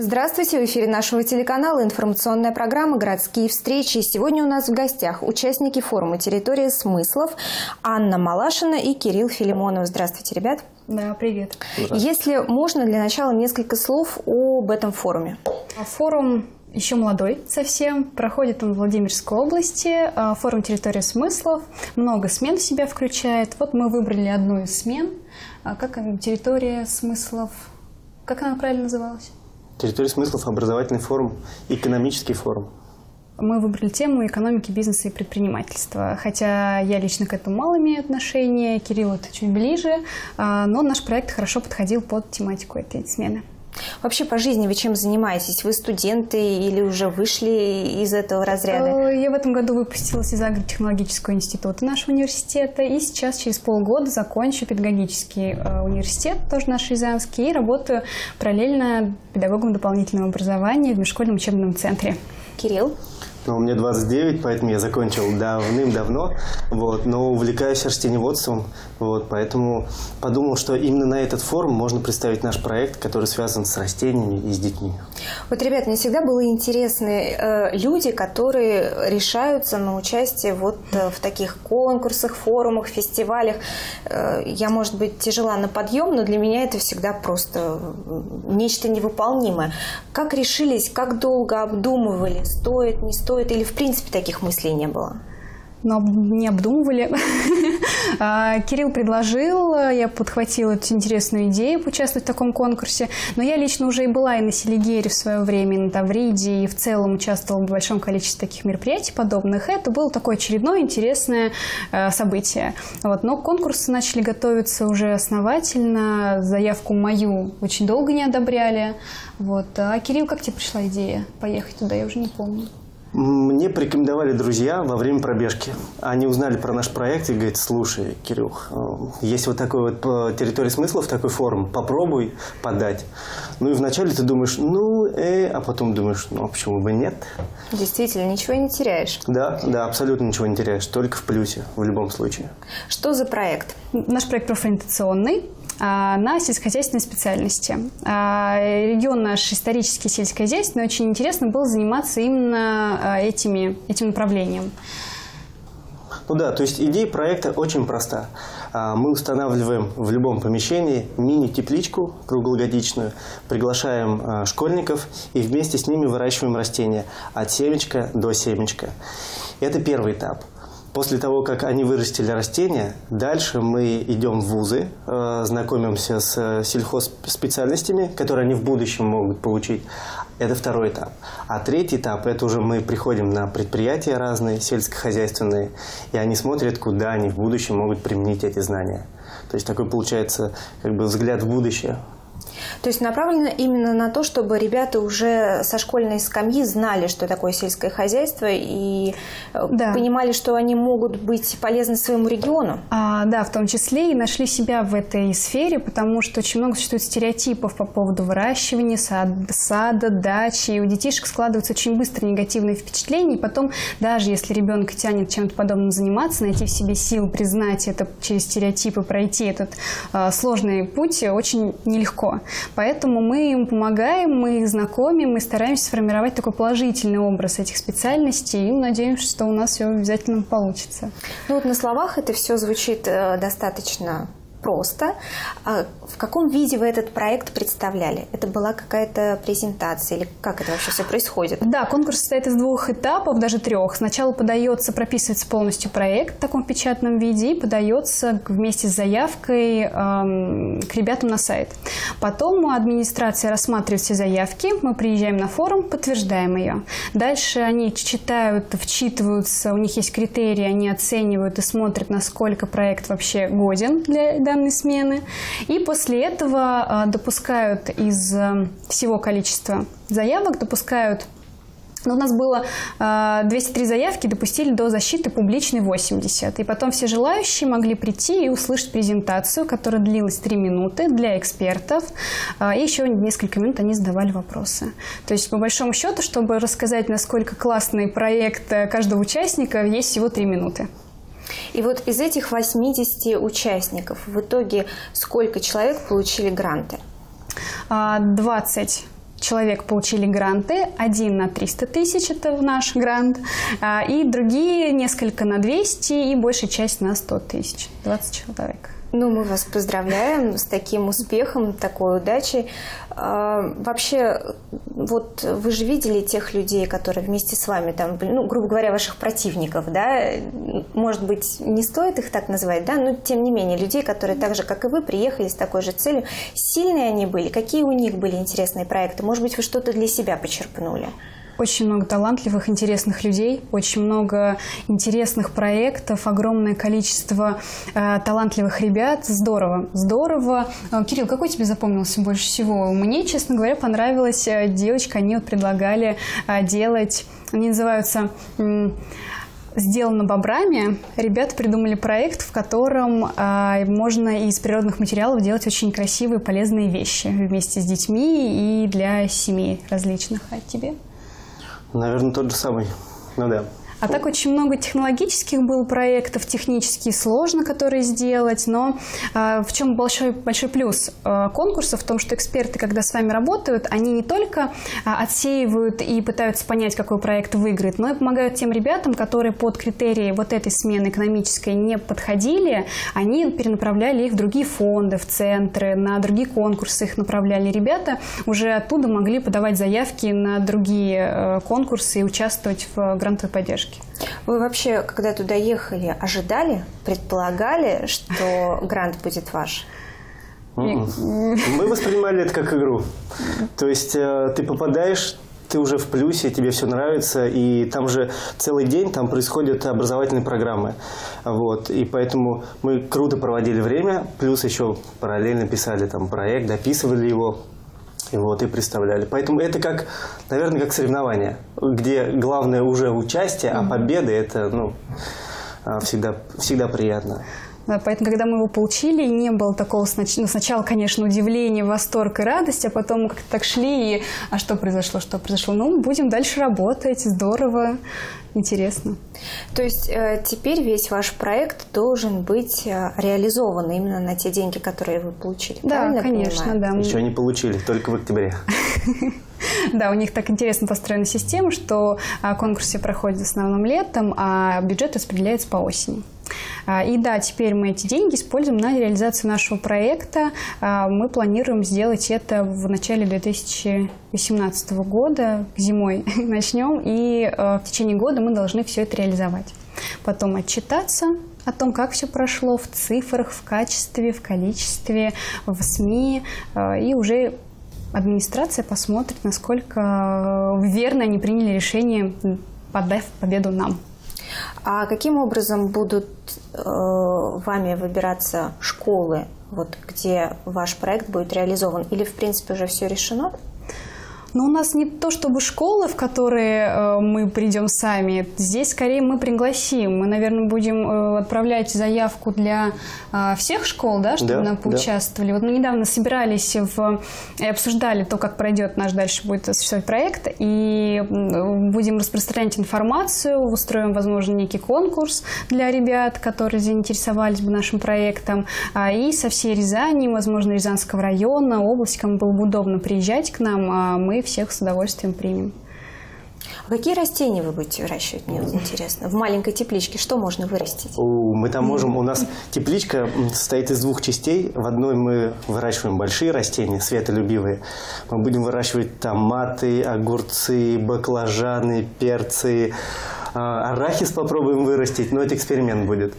Здравствуйте! В эфире нашего телеканала информационная программа «Городские встречи». Сегодня у нас в гостях участники форума «Территория смыслов» Анна Малашина и Кирилл Филимонов. Здравствуйте, ребят! Да, привет. Если можно, для начала несколько слов об этом форуме. Форум еще молодой совсем, проходит он в Владимирской области, а, форум «Территория смыслов», много смен в себя включает. Вот мы выбрали одну из смен, а, как «Территория смыслов», как она правильно называлась? Территория смыслов, образовательный форум, экономический форум. Мы выбрали тему экономики, бизнеса и предпринимательства. Хотя я лично к этому мало имею отношения, Кирилл это чуть ближе, а, но наш проект хорошо подходил под тематику этой смены. Вообще по жизни вы чем занимаетесь? Вы студенты или уже вышли из этого разряда? Э, я в этом году выпустилась из агротехнологического института нашего университета и сейчас через полгода закончу педагогический э, университет, тоже наш Рязанский, и работаю параллельно педагогом дополнительного образования в межшкольном учебном центре. Кирилл? Ну, мне 29, поэтому я закончил давным-давно, вот, но увлекаюсь растениеводством, вот, поэтому подумал, что именно на этот форум можно представить наш проект, который связан с растениями и с детьми. Вот, ребят, мне всегда было интересны э, люди, которые решаются на участие вот э, в таких конкурсах, форумах, фестивалях. Э, я, может быть, тяжела на подъем, но для меня это всегда просто нечто невыполнимое. Как решились, как долго обдумывали, стоит, не стоит? Стоит или в принципе таких мыслей не было? но не обдумывали. А, Кирилл предложил, я подхватила эту интересную идею поучаствовать в таком конкурсе, но я лично уже и была и на Селигере в свое время, и на Тавриде, и в целом участвовала в большом количестве таких мероприятий подобных. Это было такое очередное интересное э, событие. Вот. Но конкурсы начали готовиться уже основательно, заявку мою очень долго не одобряли. Вот. А Кирилл, как тебе пришла идея поехать туда, я уже не помню. Мне порекомендовали друзья во время пробежки. Они узнали про наш проект и говорят, слушай, Кирюх, э, есть вот такой вот по территории смыслов, такой форум, попробуй подать. Ну и вначале ты думаешь, ну, э, а потом думаешь, ну, а почему бы нет? Действительно, ничего не теряешь. Да, да, абсолютно ничего не теряешь, только в плюсе в любом случае. Что за проект? Наш проект профориентационный. А, на сельскохозяйственной специальности. А, регион наш исторический сельскохозяйственный, очень интересно было заниматься именно а, этими, этим направлением. Ну да, то есть идея проекта очень проста. Мы устанавливаем в любом помещении мини-тепличку круглогодичную, приглашаем школьников и вместе с ними выращиваем растения от семечка до семечка. Это первый этап – После того, как они вырастили растения, дальше мы идем в вузы, э, знакомимся с э, сельхозспециальностями, которые они в будущем могут получить. Это второй этап. А третий этап – это уже мы приходим на предприятия разные, сельскохозяйственные, и они смотрят, куда они в будущем могут применить эти знания. То есть такой получается как бы взгляд в будущее. То есть направлено именно на то, чтобы ребята уже со школьной скамьи знали, что такое сельское хозяйство и э, да. понимали, что они могут быть полезны своему региону. А, да, в том числе и нашли себя в этой сфере, потому что очень много существует стереотипов по поводу выращивания, сад, сада, дачи. И у детишек складываются очень быстро негативные впечатления. И потом, даже если ребенок тянет чем-то подобным заниматься, найти в себе сил, признать это через стереотипы, пройти этот э, сложный путь очень нелегко. Поэтому мы им помогаем, мы их знакомим, мы стараемся сформировать такой положительный образ этих специальностей и надеемся, что у нас все обязательно получится. Ну вот на словах это все звучит э, достаточно просто. А в каком виде вы этот проект представляли? Это была какая-то презентация или как это вообще все происходит? Да, конкурс состоит из двух этапов, даже трех. Сначала подается, прописывается полностью проект в таком печатном виде и подается вместе с заявкой эм, к ребятам на сайт. Потом администрация рассматривает все заявки, мы приезжаем на форум, подтверждаем ее. Дальше они читают, вчитываются, у них есть критерии, они оценивают и смотрят, насколько проект вообще годен для данной смены. И после этого а, допускают из э, всего количества заявок, допускают но у нас было 203 заявки, допустили до защиты публичной 80. И потом все желающие могли прийти и услышать презентацию, которая длилась 3 минуты для экспертов. А, и еще несколько минут они задавали вопросы. То есть, по большому счету, чтобы рассказать, насколько классный проект каждого участника, есть всего 3 минуты. И вот из этих 80 участников в итоге сколько человек получили гранты? 20 человек получили гранты. Один на 300 тысяч, это наш грант, а, и другие несколько на 200, и большая часть на 100 тысяч, 20 человек. Ну, мы вас поздравляем с таким успехом, такой удачей. А, вообще, вот вы же видели тех людей, которые вместе с вами, там, ну, грубо говоря, ваших противников, да? Может быть, не стоит их так называть, да? Но, тем не менее, людей, которые так же, как и вы, приехали с такой же целью. Сильные они были? Какие у них были интересные проекты? Может быть, вы что-то для себя почерпнули? Очень много талантливых, интересных людей, очень много интересных проектов, огромное количество э, талантливых ребят. Здорово, здорово. Э, Кирилл, какой тебе запомнился больше всего? Мне, честно говоря, понравилась э, девочка. Они вот предлагали э, делать, они называются... Э, сделано бобрами. Ребята придумали проект, в котором э, можно из природных материалов делать очень красивые, полезные вещи вместе с детьми и для семей различных. А тебе? Наверное, тот же самый. Ну да. А так очень много технологических было проектов, технически сложно, которые сделать, но э, в чем большой, большой плюс э, конкурса в том, что эксперты, когда с вами работают, они не только э, отсеивают и пытаются понять, какой проект выиграет, но и помогают тем ребятам, которые под критерии вот этой смены экономической не подходили, они перенаправляли их в другие фонды, в центры, на другие конкурсы их направляли. Ребята уже оттуда могли подавать заявки на другие э, конкурсы и участвовать в грантовой поддержке поддержки. Вы вообще, когда туда ехали, ожидали, предполагали, что грант будет ваш? М-м. Мы воспринимали это как игру. То есть э, ты попадаешь, ты уже в плюсе, тебе все нравится, и там же целый день там происходят образовательные программы. Вот, и поэтому мы круто проводили время, плюс еще параллельно писали там проект, дописывали его, вот, и представляли. Поэтому это как, наверное, как соревнование, где главное уже участие, а победы это, ну, а, всегда, всегда приятно. Да, поэтому, когда мы его получили, не было такого снач... ну, сначала, конечно, удивления, восторг и радость, а потом как-то так шли, и а что произошло, что произошло? Ну, будем дальше работать, здорово, интересно. То есть э, теперь весь ваш проект должен быть э, реализован именно на те деньги, которые вы получили, Да, конечно, понимаю? да. Еще не получили, только в октябре. Да, у них так интересно построена система, что а, конкурсы проходят в основном летом, а бюджет распределяется по осени. А, и да, теперь мы эти деньги используем на реализацию нашего проекта. А, мы планируем сделать это в начале 2018 года, зимой начнем, и в течение года мы должны все это реализовать. Потом отчитаться о том, как все прошло в цифрах, в качестве, в количестве, в СМИ, и уже администрация посмотрит, насколько э, верно они приняли решение, подав победу нам. А каким образом будут э, вами выбираться школы, вот, где ваш проект будет реализован? Или, в принципе, уже все решено? Но у нас не то чтобы школы, в которые э, мы придем сами. Здесь скорее мы пригласим. Мы, наверное, будем э, отправлять заявку для э, всех школ, да, чтобы да, нам поучаствовали. Да. Вот мы недавно собирались в, и обсуждали то, как пройдет наш дальше будет осуществлять проект. И будем распространять информацию, устроим, возможно, некий конкурс для ребят, которые заинтересовались бы нашим проектом. А, и со всей Рязани, возможно, Рязанского района, области, кому было бы удобно приезжать к нам, а мы всех с удовольствием примем. А какие растения вы будете выращивать, мне вот интересно? В маленькой тепличке что можно вырастить? Мы там можем, у нас тепличка состоит из двух частей. В одной мы выращиваем большие растения, светолюбивые. Мы будем выращивать томаты, огурцы, баклажаны, перцы, арахис попробуем вырастить, но это эксперимент будет.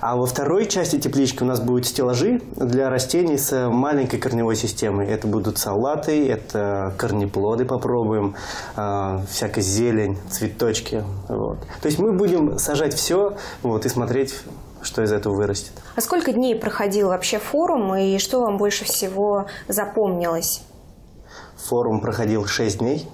А во второй части теплички у нас будут стеллажи для растений с маленькой корневой системой. Это будут салаты, это корнеплоды попробуем, а, всякая зелень, цветочки. Вот. То есть мы будем сажать все вот, и смотреть, что из этого вырастет. А сколько дней проходил вообще форум и что вам больше всего запомнилось? Форум проходил 6 дней.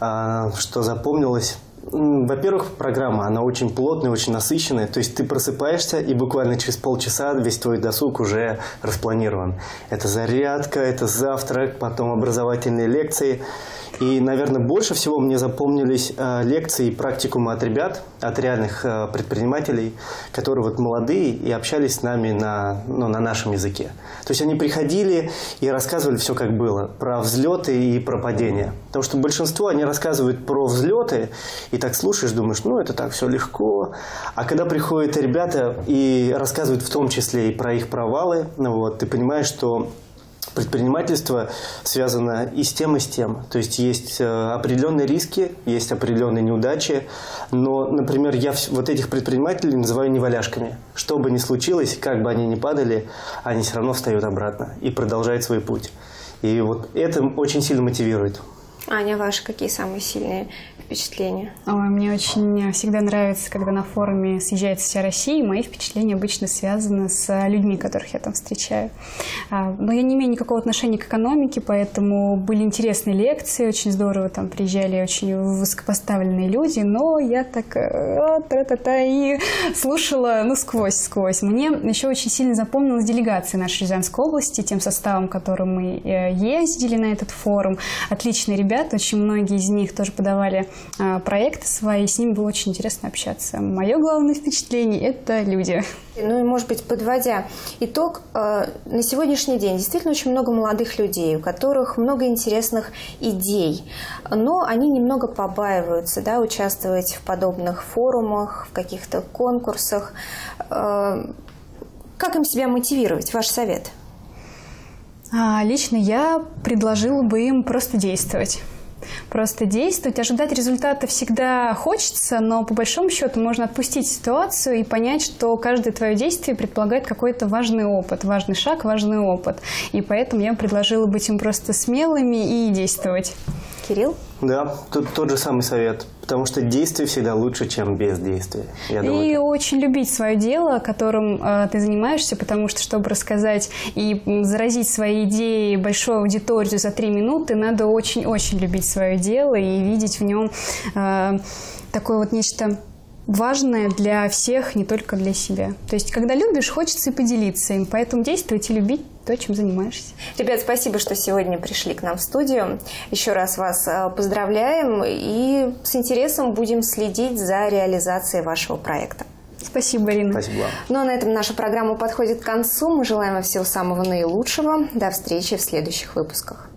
А, что запомнилось? Во-первых, программа, она очень плотная, очень насыщенная. То есть ты просыпаешься, и буквально через полчаса весь твой досуг уже распланирован. Это зарядка, это завтрак, потом образовательные лекции. И, наверное, больше всего мне запомнились э, лекции и практикумы от ребят, от реальных э, предпринимателей, которые вот молодые и общались с нами на, ну, на нашем языке. То есть они приходили и рассказывали все как было, про взлеты и про падения. Потому что большинство, они рассказывают про взлеты, и так слушаешь, думаешь, ну это так все легко. А когда приходят ребята и рассказывают в том числе и про их провалы, ну, вот, ты понимаешь, что предпринимательство связано и с тем, и с тем. То есть есть э, определенные риски, есть определенные неудачи, но, например, я вот этих предпринимателей называю неваляшками. Что бы ни случилось, как бы они ни падали, они все равно встают обратно и продолжают свой путь. И вот это очень сильно мотивирует. Аня, ваши какие самые сильные впечатления? Ой, мне очень всегда нравится, когда на форуме съезжается вся Россия, и мои впечатления обычно связаны с людьми, которых я там встречаю. А, но я не имею никакого отношения к экономике, поэтому были интересные лекции, очень здорово там приезжали очень высокопоставленные люди, но я так а, та-та-та, и слушала ну сквозь-сквозь. Мне еще очень сильно запомнилась делегация нашей Рязанской области, тем составом, которым мы э, ездили на этот форум. Отличные ребята, очень многие из них тоже подавали а, проекты свои, с ними было очень интересно общаться. Мое главное впечатление – это люди. Ну и, может быть, подводя итог, а, на сегодняшний день действительно очень много молодых людей, у которых много интересных идей, но они немного побаиваются да, участвовать в подобных форумах, в каких-то конкурсах. А, как им себя мотивировать? Ваш совет? Лично я предложила бы им просто действовать просто действовать. Ожидать результата всегда хочется, но по большому счету можно отпустить ситуацию и понять, что каждое твое действие предполагает какой-то важный опыт, важный шаг, важный опыт. И поэтому я предложила быть им просто смелыми и действовать. Кирилл? Да, тут тот же самый совет, потому что действие всегда лучше, чем бездействие. Я думаю, и так. очень любить свое дело, которым э, ты занимаешься, потому что, чтобы рассказать и заразить свои идеи большую аудиторию за три минуты, надо очень-очень любить свое дело и видеть в нем э, такое вот нечто важное для всех, не только для себя. То есть, когда любишь, хочется и поделиться им. Поэтому действовать и любить то, чем занимаешься. Ребят, спасибо, что сегодня пришли к нам в студию. Еще раз вас э, поздравляем и с интересом будем следить за реализацией вашего проекта. Спасибо, Ирина. Спасибо. Ну а на этом наша программа подходит к концу. Мы желаем вам всего самого наилучшего. До встречи в следующих выпусках.